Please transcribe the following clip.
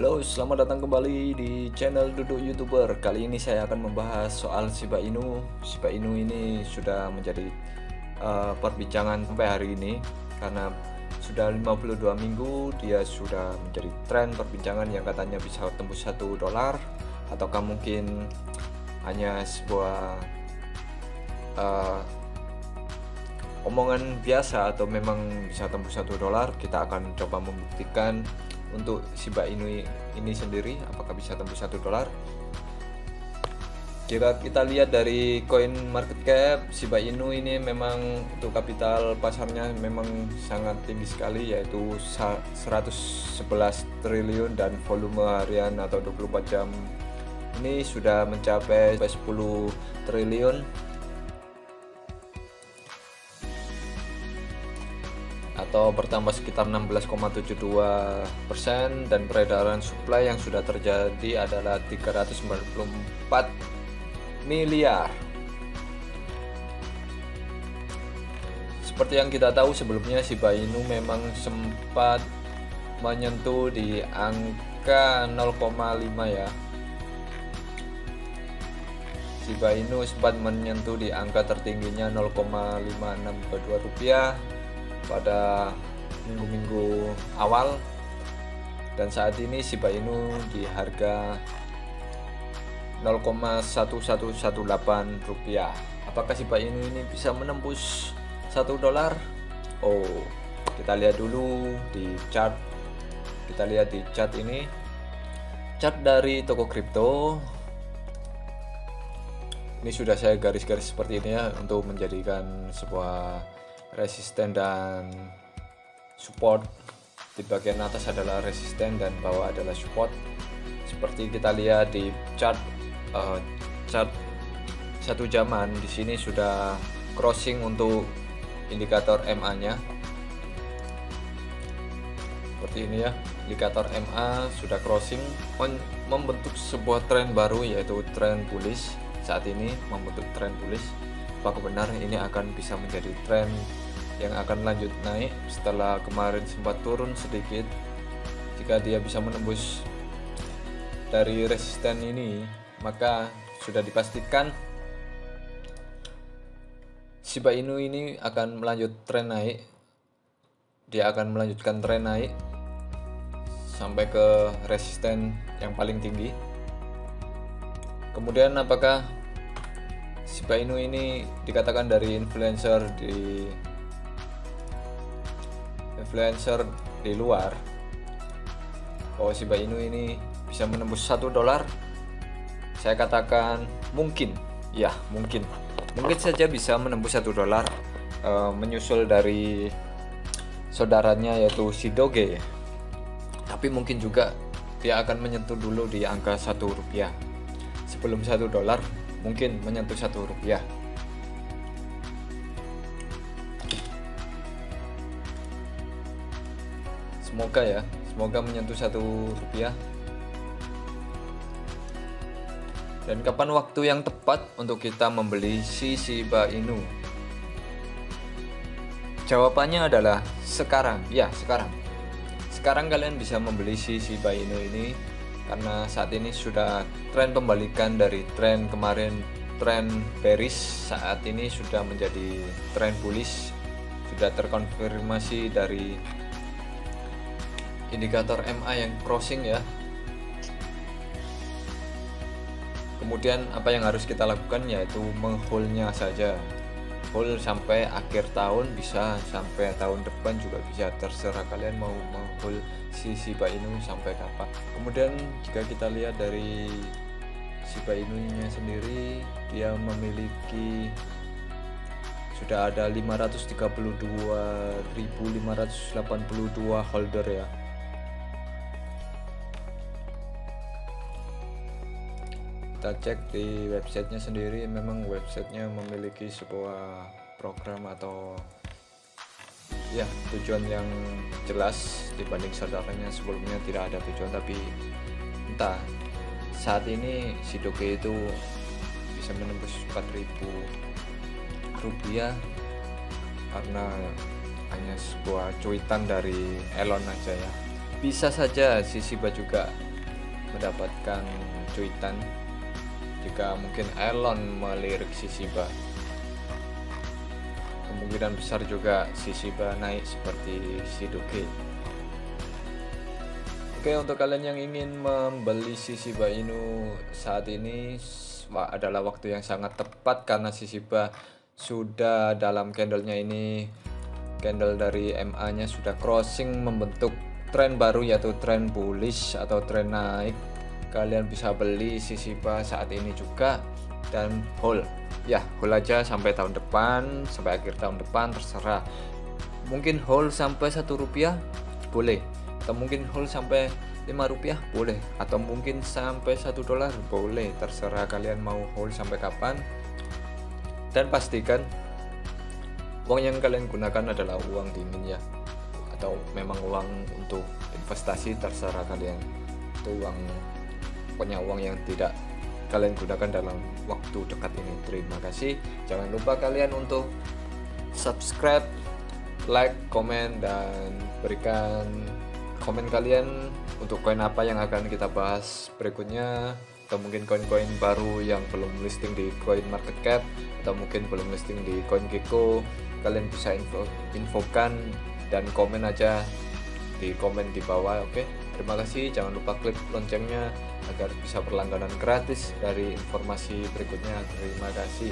Halo, selamat datang kembali di channel Duduk YouTuber. Kali ini saya akan membahas soal Shiba Inu. Shiba Inu ini sudah menjadi uh, perbincangan sampai hari ini karena sudah 52 minggu dia sudah menjadi tren perbincangan yang katanya bisa tembus satu dolar ataukah mungkin hanya sebuah uh, omongan biasa atau memang bisa tembus satu dolar kita akan coba membuktikan untuk Shiba Inu ini sendiri apakah bisa tembus satu dolar? Jika kita lihat dari koin market cap Shiba Inu ini memang untuk kapital pasarnya memang sangat tinggi sekali yaitu 111 triliun dan volume harian atau 24 jam. Ini sudah mencapai 10 triliun atau bertambah sekitar 16,72 persen dan peredaran supply yang sudah terjadi adalah 394 miliar. Seperti yang kita tahu sebelumnya Shiba Inu memang sempat menyentuh di angka 0,5 ya. Shiba Inu sempat menyentuh di angka tertingginya 0,562 rupiah pada minggu-minggu awal. Dan saat ini Shiba Inu di harga 0,1118 rupiah. Apakah Shiba Inu ini bisa menembus 1 dolar? Oh kita lihat dulu di chart. Kita lihat di chart ini. Chart dari toko kripto. Ini sudah saya garis-garis seperti ini ya untuk menjadikan sebuah resisten dan support. Di bagian atas adalah resisten dan bawah adalah support. Seperti kita lihat di chart uh, chart satu jaman di sini sudah crossing untuk indikator MA nya seperti ini ya indikator MA sudah crossing membentuk sebuah tren baru yaitu tren bullish. Saat ini membentuk tren bullish apakah benar ini akan bisa menjadi tren yang akan lanjut naik setelah kemarin sempat turun sedikit? Jika dia bisa menembus dari resisten ini maka sudah dipastikan Shiba Inu ini akan melanjut tren naik. Dia akan melanjutkan tren naik sampai ke resisten yang paling tinggi. Kemudian apakah Shiba Inu ini dikatakan dari influencer di influencer di luar bahwa Shiba Inu ini bisa menembus satu dolar. Saya katakan mungkin ya mungkin. Mungkin saja bisa menembus satu dolar uh, menyusul dari saudaranya yaitu si Doge. Tapi mungkin juga dia akan menyentuh dulu di angka satu rupiah sebelum satu dolar mungkin menyentuh satu rupiah semoga ya semoga menyentuh satu rupiah dan kapan waktu yang tepat untuk kita membeli si Shiba Inu jawabannya adalah sekarang ya sekarang. Sekarang kalian bisa membeli si Shiba Inu ini karena saat ini sudah tren pembalikan dari tren kemarin tren bearish saat ini sudah menjadi tren bullish. Sudah terkonfirmasi dari indikator MA yang crossing ya. Kemudian apa yang harus kita lakukan yaitu mengholnya saja hold sampai akhir tahun bisa sampai tahun depan juga bisa. Terserah kalian mau menghold si Shiba Inu sampai kapan. Kemudian jika kita lihat dari Shiba Inu nya sendiri dia memiliki sudah ada 532.582 holder ya kita cek di websitenya sendiri. Memang websitenya memiliki sebuah program atau ya tujuan yang jelas dibanding saudaranya. Sebelumnya tidak ada tujuan tapi entah. Saat ini si Doge itu bisa menembus 4000 rupiah karena hanya sebuah cuitan dari Elon aja ya. Bisa saja si Shiba juga mendapatkan cuitan jika mungkin Elon melirik si Shiba kemungkinan besar juga si Shiba naik seperti si Doge Oke untuk kalian yang ingin membeli si Shiba Inu saat ini adalah waktu yang sangat tepat karena si Shiba sudah dalam candlenya ini candle dari MA nya sudah crossing membentuk tren baru yaitu tren bullish atau tren naik kalian bisa beli si Shiba saat ini juga dan hold. Ya hold aja sampai tahun depan sampai akhir tahun depan terserah. Mungkin hold sampai satu rupiah boleh. Atau mungkin hold sampai 5 rupiah boleh. Atau mungkin sampai satu dolar boleh. Terserah kalian mau hold sampai kapan. Dan pastikan uang yang kalian gunakan adalah uang dingin ya. Atau memang uang untuk investasi terserah kalian. Itu uang pokoknya uang yang tidak kalian gunakan dalam waktu dekat ini. Terima kasih. Jangan lupa kalian untuk subscribe like komen dan berikan komen kalian untuk koin apa yang akan kita bahas berikutnya. Atau mungkin koin-koin baru yang belum listing di Coin Market Cap atau mungkin belum listing di CoinGecko kalian bisa info infokan dan komen aja di komen di bawah oke? okay? Terima kasih jangan lupa klik loncengnya agar bisa berlangganan gratis dari informasi berikutnya. Terima kasih